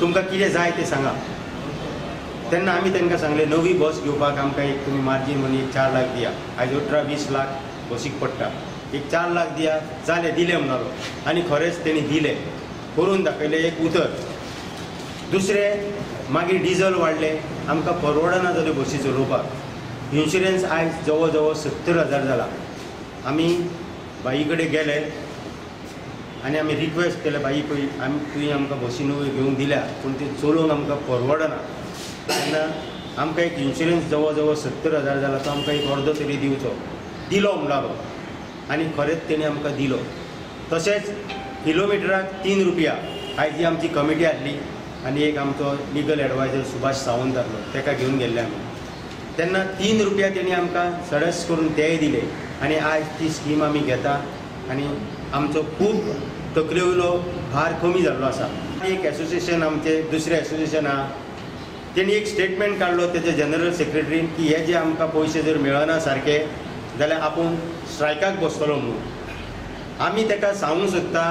तुमकां कितें जाय तें सांगा. तेन्ना आमी तांकां सांगलें नवी बस घेवपाक आमकां एक तुमी मार्जीन म्हणून एक चार लाख दिया. आयज अठरा वीस लाख बसीक पडटा. एक चार लाख दिया जालें दिलें म्हणालो. आनी खरेंच तेणी दिलें. करून दाखयलें एक उतर. दुसरें मागीर डिझल वाडलें आमकां परवडना जाल्यो बसी चलोवपाक. इन्शुरन्स आयज जवळ जवळ सत्तर हजार जाला. आमी बाई कडेन गेले. आनी आमी रिक्वेस्ट केल्या बाई पळय आमी तुवें आमकां बसी नव्यो दिल्या पूण ती चलोवंक आमकां परवडना. तेन्ना आमकां एक इन्शुरन्स जवळ जवळ सत्तर हजार जाला तो आमकां एक अर्दो तरी दिवचो. दिलो म्हणलो आनी खरेंच तेणी आमकां दिलो. तशेंच किलोमिटराक तीन रुपया आयज जी आमची कमिटी आसली आनी एक आमचो लिगल एडवायजर सुभाष सावंत आसलो ताका घेवन गेल्ले आमी तेन्ना तीन रुपया तेणी आमकां सडस करून तेय दिले आनी आयज ती स्कीम आमी घेता. आनी आमचो खूब तकले वयलो भार कमी जाल्लो आसा एक एसोसिएशन आमचें दुसरें एसोसिएशन आहा तेणी एक स्टेटमेंट काडलो तेजे जनरल सेक्रेटरीन की हे जे आमकां पयशे जर मेळना सारके जाल्यार आपूण स्ट्रायकाक बसतलो म्हणून. आमी ताका सांगूंक सोदता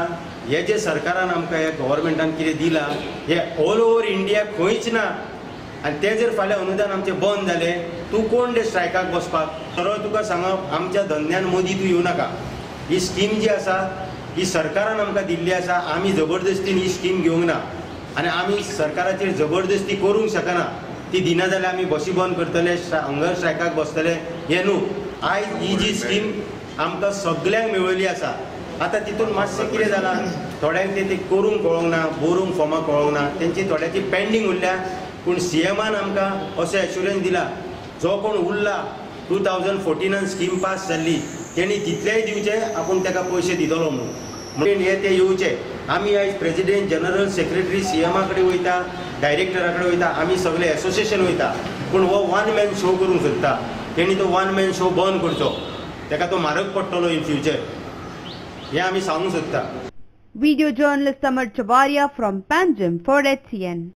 हे जे सरकारान आमकां ह्या गव्हर्मेंटान कितें दिलां हे ऑल ओवर इंडिया खंयच ना. आनी तें जर फाल्यां अनुदान आमचें बंद जालें तूं कोण ते स्ट्रायकाक बसपाक? सरळ तुका सांगप आमच्या धंद्यान मदीं तूं येवं नाका. ही स्कीम जी आसा ही सरकारान आमकां दिल्ली आसा आमी जबरदस्तीन ही स्कीम घेवंक ना. आनी आमी सरकाराचेर जबरदस्ती करूंक शकना. ती दिना जाल्यार आमी बसी बंद करतले हंगर स्ट्रायकाक बसतले. हें न्हू आयज ही जी स्कीम आमकां सगळ्यांक मेळिल्ली आसा आतां तितून मातशें कितें जालां? थोड्यांक तें ते करूंक कळोंक ना बरोवंक फॉर्मां कळोंक ना. तेंची थोड्यांची पेंडींग उरल्या. पूण सी एमान आमकां असो एश्युरन्स दिला. जो कोण उरला टू थावजंड फोर्टिनान स्कीम पास जाल्ली तेणी तितलेय दिवचे आपूण ताका पयशे दितलो म्हणून. म्हणून हे ते येवचे आमी आयज प्रेसिडेंट जनरल सेक्रेटरी सी एमा कडेन वयता डायरेक्टरा कडेन वयता आमी सगळे एसोसिएशन वयता. पूण हो वन मॅन शो करूंक सोदता तेणी तो वन मॅन शो बंद करचो. ताका तो म्हारग पडटलो इन फ्युचर हें आमी सांगूंक सोदता Video journalist from Chavaria for H C N